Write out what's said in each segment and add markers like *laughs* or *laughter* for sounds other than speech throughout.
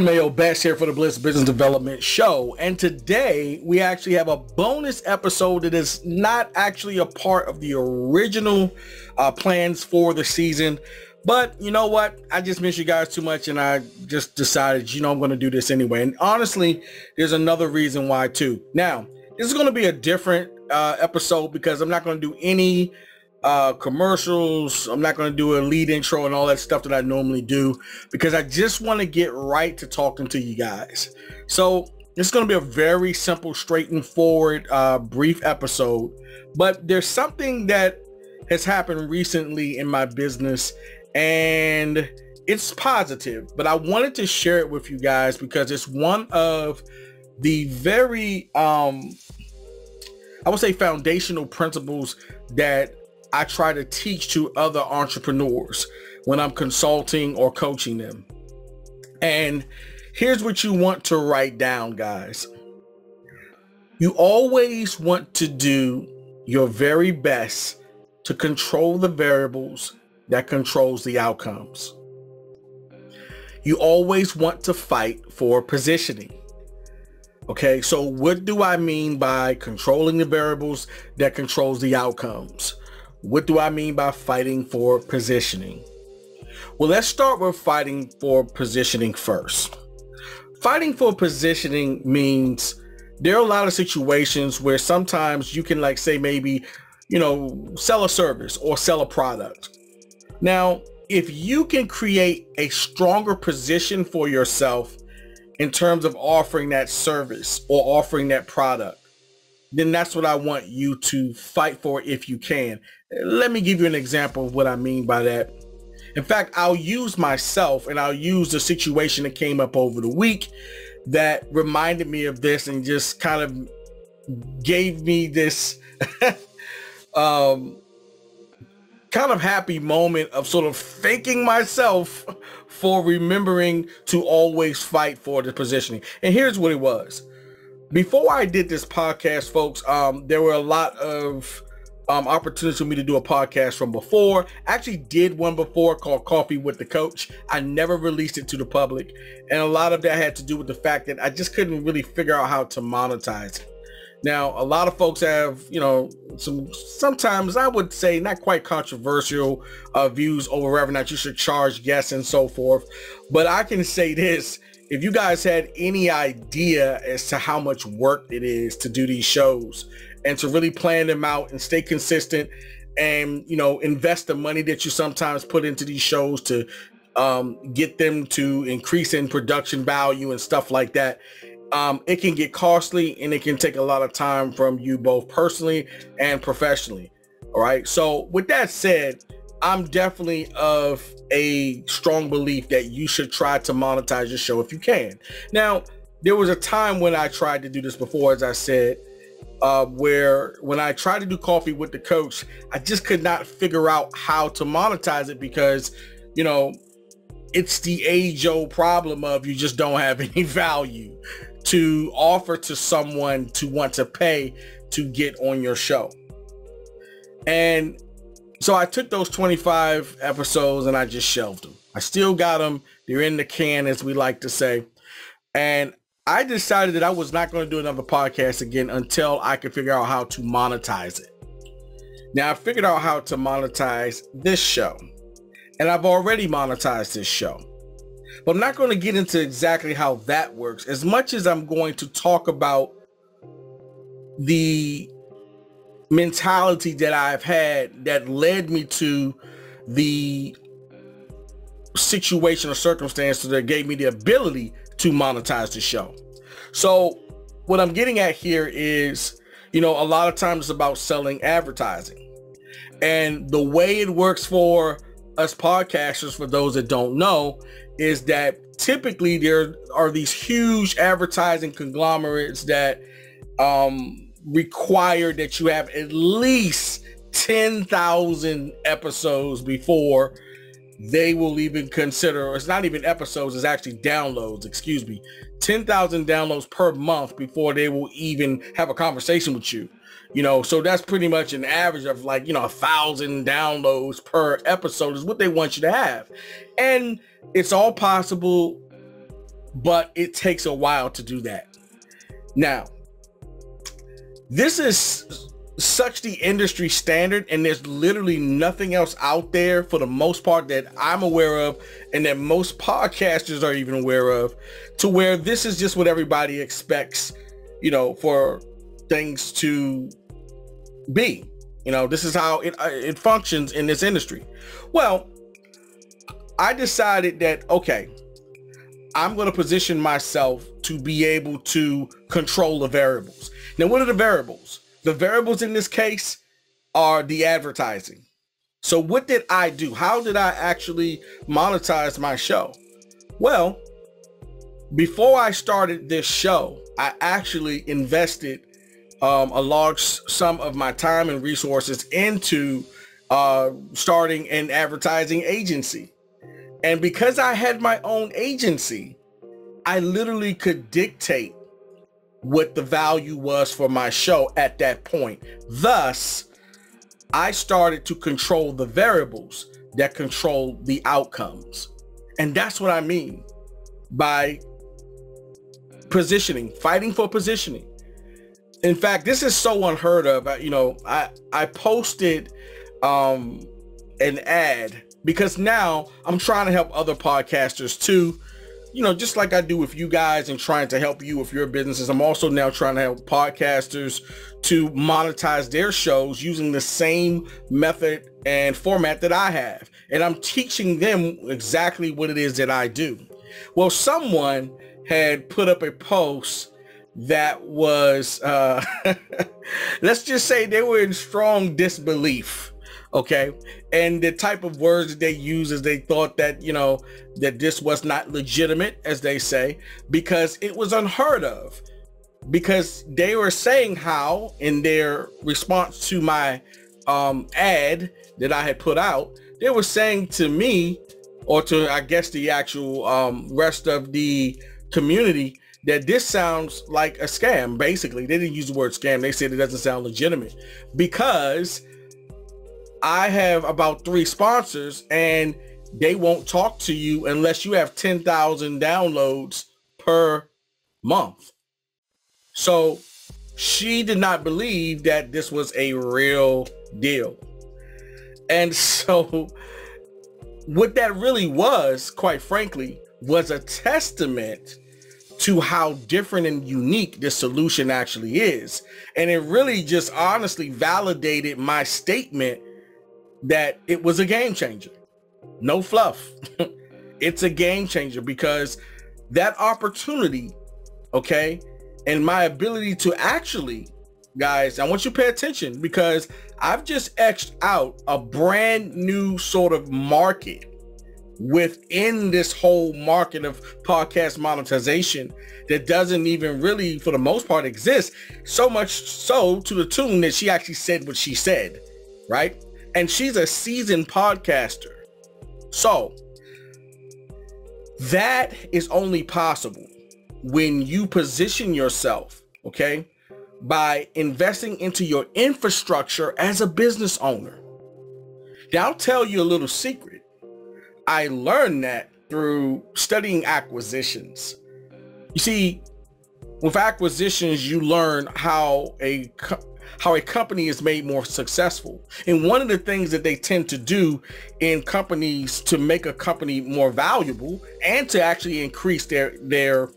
Mayo Best here for the Blitz Business Development Show. And today we actually have a bonus episode that is not actually a part of the original uh, plans for the season. But you know what? I just miss you guys too much and I just decided, you know, I'm going to do this anyway. And honestly, there's another reason why too. Now, this is going to be a different uh, episode because I'm not going to do any uh, commercials. I'm not going to do a lead intro and all that stuff that I normally do because I just want to get right to talking to you guys. So it's going to be a very simple, straight and forward, uh, brief episode. But there's something that has happened recently in my business and it's positive, but I wanted to share it with you guys because it's one of the very, um, I would say foundational principles that I try to teach to other entrepreneurs when I'm consulting or coaching them. And here's what you want to write down, guys. You always want to do your very best to control the variables that controls the outcomes. You always want to fight for positioning. Okay, so what do I mean by controlling the variables that controls the outcomes? What do I mean by fighting for positioning? Well, let's start with fighting for positioning first. Fighting for positioning means there are a lot of situations where sometimes you can like say maybe, you know, sell a service or sell a product. Now, if you can create a stronger position for yourself in terms of offering that service or offering that product, then that's what I want you to fight for if you can. Let me give you an example of what I mean by that. In fact, I'll use myself and I'll use the situation that came up over the week that reminded me of this and just kind of gave me this *laughs* um, kind of happy moment of sort of thanking myself for remembering to always fight for the positioning. And here's what it was before I did this podcast, folks, um, there were a lot of um, opportunities for me to do a podcast from before. I actually did one before called Coffee with the Coach. I never released it to the public. And a lot of that had to do with the fact that I just couldn't really figure out how to monetize it. Now, a lot of folks have, you know, some sometimes I would say not quite controversial uh, views over whether or not you should charge guests and so forth. But I can say this, if you guys had any idea as to how much work it is to do these shows and to really plan them out and stay consistent and you know invest the money that you sometimes put into these shows to um, get them to increase in production value and stuff like that um, it can get costly and it can take a lot of time from you both personally and professionally. All right. So with that said I'm definitely of a strong belief that you should try to monetize your show if you can. Now, there was a time when I tried to do this before, as I said, uh, where when I tried to do coffee with the coach, I just could not figure out how to monetize it because, you know, it's the age-old problem of you just don't have *laughs* any value to offer to someone to want to pay to get on your show. And so I took those 25 episodes and I just shelved them. I still got them. They're in the can, as we like to say. And I decided that I was not going to do another podcast again until I could figure out how to monetize it. Now I figured out how to monetize this show. And I've already monetized this show. But I'm not going to get into exactly how that works as much as I'm going to talk about the mentality that I've had that led me to the situation or circumstances that gave me the ability to monetize the show. So what I'm getting at here is, you know, a lot of times it's about selling advertising. And the way it works for us podcasters, for those that don't know, is that typically there are these huge advertising conglomerates that um, require that you have at least 10,000 episodes before they will even consider, it's not even episodes, it's actually downloads, excuse me, 10,000 downloads per month before they will even have a conversation with you. You know, so that's pretty much an average of like, you know, a thousand downloads per episode is what they want you to have. And it's all possible but it takes a while to do that. Now, this is such the industry standard and there's literally nothing else out there for the most part that I'm aware of and that most podcasters are even aware of to where this is just what everybody expects, you know, for things to be. You know, this is how it, uh, it functions in this industry. Well, I decided that, okay, I'm going to position myself to be able to control the variables. Now, what are the variables? The variables in this case are the advertising. So what did I do? How did I actually monetize my show? Well, before I started this show, I actually invested um, a large sum of my time and resources into uh, starting an advertising agency. And because I had my own agency, I literally could dictate what the value was for my show at that point. Thus, I started to control the variables that control the outcomes. And that's what I mean by positioning, fighting for positioning. In fact, this is so unheard of. You know, I I posted um an ad because now I'm trying to help other podcasters too you know, just like I do with you guys and trying to help you with your businesses, I'm also now trying to help podcasters to monetize their shows using the same method and format that I have. And I'm teaching them exactly what it is that I do. Well, someone had put up a post that was, uh, *laughs* let's just say they were in strong disbelief okay? And the type of words that they use is they thought that you know that this was not legitimate as they say because it was unheard of. Because they were saying how in their response to my um ad that i had put out they were saying to me or to i guess the actual um rest of the community that this sounds like a scam basically. They didn't use the word scam. They said it doesn't sound legitimate. Because I have about three sponsors and they won't talk to you unless you have 10,000 downloads per month. So she did not believe that this was a real deal. And *laughs* so what that really was, quite frankly, was a testament to how different and unique this solution actually is. And it really just honestly validated my statement that it was a game changer. No fluff. *laughs* it's a game changer because that opportunity, okay, and my ability to actually, guys, I want you to pay attention because I've just etched out a brand new sort of market within this whole market of podcast monetization that doesn't even really, for the most part, exist. So much so to the tune that she actually said what she said, right? And she's a seasoned podcaster. So that is only possible when you position yourself, okay, by investing into your infrastructure as a business owner. Now, I'll tell you a little secret. I learned that through studying acquisitions. You see, with acquisitions, you learn how a how a company is made more successful. And one of the things that they tend to do in companies to make a company more valuable and to actually increase their their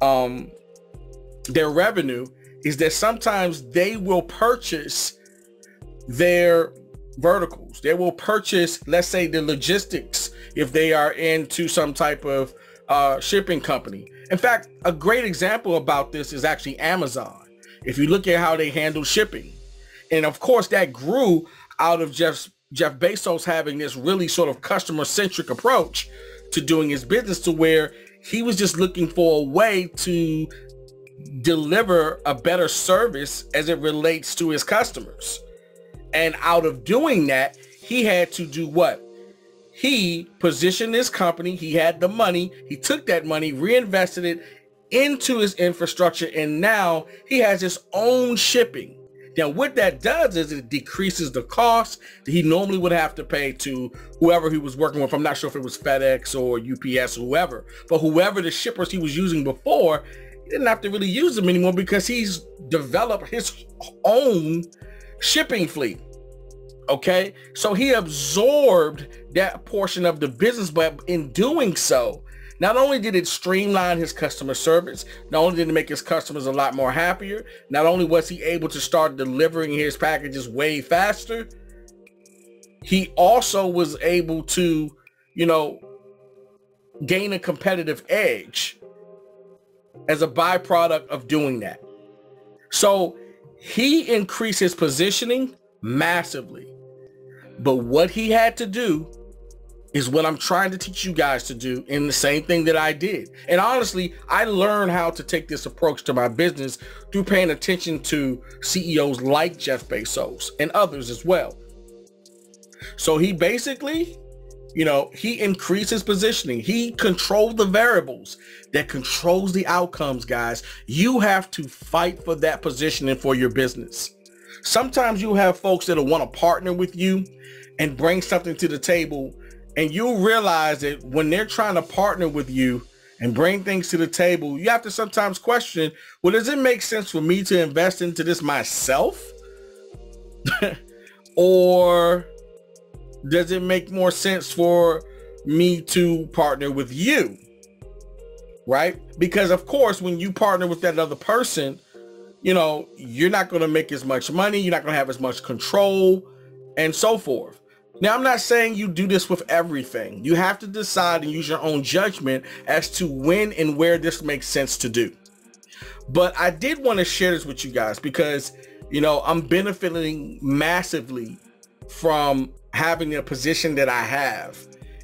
um their revenue is that sometimes they will purchase their verticals. They will purchase, let's say the logistics if they are into some type of uh, shipping company. In fact, a great example about this is actually Amazon. If you look at how they handle shipping, and of course that grew out of Jeff Jeff Bezos having this really sort of customer centric approach to doing his business to where he was just looking for a way to deliver a better service as it relates to his customers. And out of doing that, he had to do what? He positioned his company. He had the money. He took that money, reinvested it into his infrastructure and now he has his own shipping. Now, what that does is it decreases the cost that he normally would have to pay to whoever he was working with. I'm not sure if it was FedEx or UPS or whoever, but whoever the shippers he was using before, he didn't have to really use them anymore because he's developed his own shipping fleet. Okay. So he absorbed that portion of the business, but in doing so, not only did it streamline his customer service, not only did it make his customers a lot more happier, not only was he able to start delivering his packages way faster, he also was able to, you know, gain a competitive edge as a byproduct of doing that. So he increased his positioning massively. But what he had to do is what I'm trying to teach you guys to do in the same thing that I did. And honestly, I learned how to take this approach to my business through paying attention to CEOs like Jeff Bezos and others as well. So he basically, you know, he increased his positioning. He controlled the variables that controls the outcomes, guys. You have to fight for that positioning for your business. Sometimes you have folks that'll want to partner with you and bring something to the table and you'll realize that when they're trying to partner with you and bring things to the table, you have to sometimes question, well, does it make sense for me to invest into this myself? *laughs* or does it make more sense for me to partner with you? Right? Because of course, when you partner with that other person, you know, you're not going to make as much money. You're not going to have as much control and so forth. Now, I'm not saying you do this with everything. You have to decide and use your own judgment as to when and where this makes sense to do. But I did want to share this with you guys because, you know, I'm benefiting massively from having the position that I have.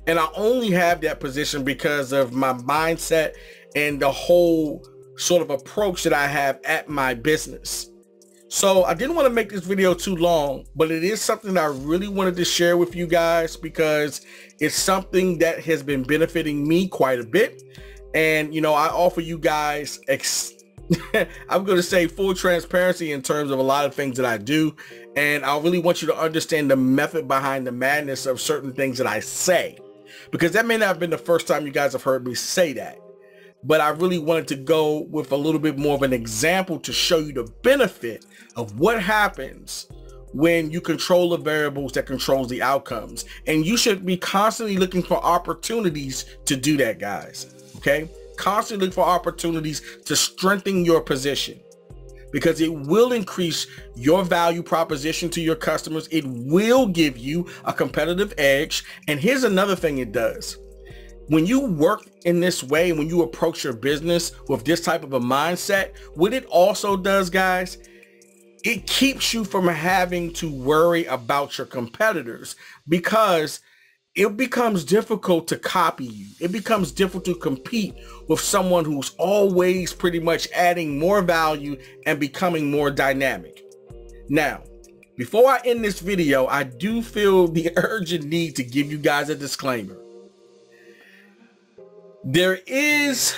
And I only have that position because of my mindset and the whole sort of approach that I have at my business. So I didn't want to make this video too long, but it is something I really wanted to share with you guys because it's something that has been benefiting me quite a bit. And, you know, I offer you guys, *laughs* I'm going to say full transparency in terms of a lot of things that I do. And I really want you to understand the method behind the madness of certain things that I say, because that may not have been the first time you guys have heard me say that but I really wanted to go with a little bit more of an example to show you the benefit of what happens when you control the variables that controls the outcomes. And you should be constantly looking for opportunities to do that, guys. Okay? Constantly look for opportunities to strengthen your position because it will increase your value proposition to your customers. It will give you a competitive edge. And here's another thing it does when you work in this way, when you approach your business with this type of a mindset, what it also does, guys, it keeps you from having to worry about your competitors because it becomes difficult to copy you. It becomes difficult to compete with someone who's always pretty much adding more value and becoming more dynamic. Now, before I end this video, I do feel the *laughs* urgent need to give you guys a disclaimer there is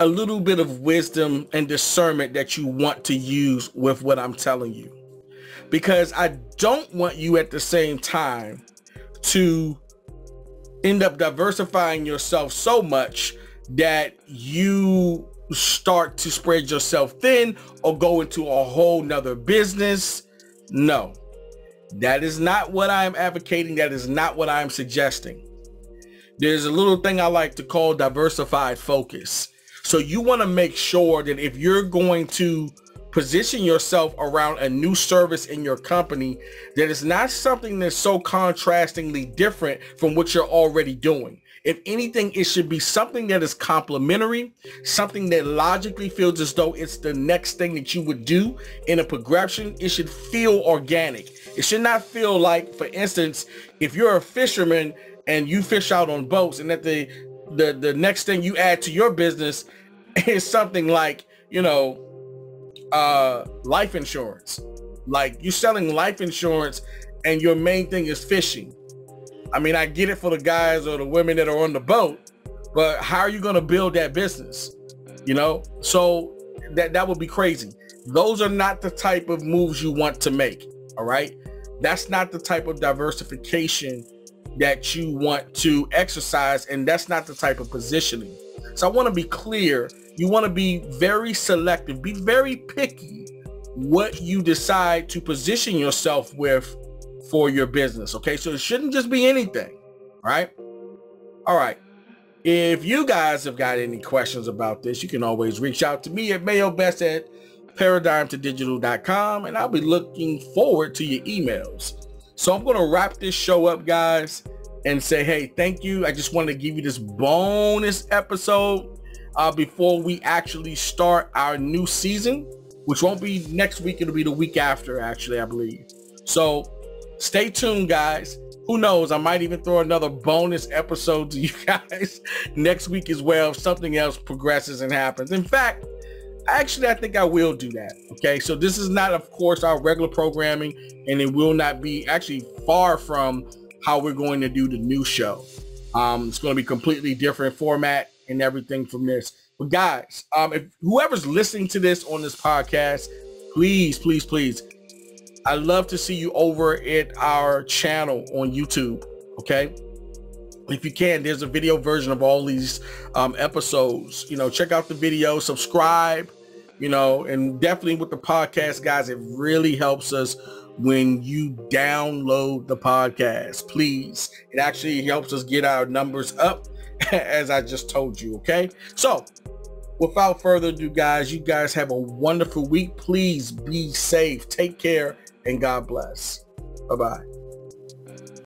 a little bit of wisdom and discernment that you want to use with what I'm telling you. Because I don't want you at the same time to end up diversifying yourself so much that you start to spread yourself thin or go into a whole nother business. No, that is not what I'm advocating. That is not what I'm suggesting there's a little thing I like to call diversified focus. So you want to make sure that if you're going to position yourself around a new service in your company, that it's not something that's so contrastingly different from what you're already doing. If anything, it should be something that is complementary, something that logically feels as though it's the next thing that you would do in a progression. It should feel organic. It should not feel like, for instance, if you're a fisherman and you fish out on boats and that the the the next thing you add to your business *laughs* is something like you know uh life insurance like you're selling life insurance and your main thing is fishing i mean i get it for the guys or the women that are on the boat but how are you going to build that business you know so that that would be crazy Those are not the type of moves you want to make. All right. That's not the type of diversification that you want to exercise. And that's not the type of positioning. So I want to be clear. You want to be very selective, be very picky what you decide to position yourself with for your business. Okay. So it shouldn't just be anything. Right. All right. If you guys have got any questions about this, you can always reach out to me at mayobest at paradigm2digital.com and I'll be looking forward to your emails. So I'm going to wrap this show up, guys, and say, hey, thank you. I just wanted to give you this bonus episode uh, before we actually start our new season, which won't be next week. It'll be the week after, actually, I believe. So stay tuned, guys who knows? I might even throw another bonus episode to you *laughs* guys next week as well if something else progresses and happens. In fact, actually, I think I will do that. Okay, so this is not, of course, our regular programming, and it will not be actually far from how we're going to do the new show. Um, it's going to be completely different format and everything from this. But guys, um, if whoever's listening to this on this podcast, please, please, please I'd love to see you over at our channel on YouTube. Okay. If you can, there's a video version of all these um, episodes. You know, check out the video, subscribe, you know, and definitely with the podcast, guys, it really helps us when you download the podcast. Please. It actually helps us get our numbers up, *laughs* as I just told you. Okay. So without further ado, guys, you guys have a wonderful week. Please be safe. Take care and God bless. Bye-bye.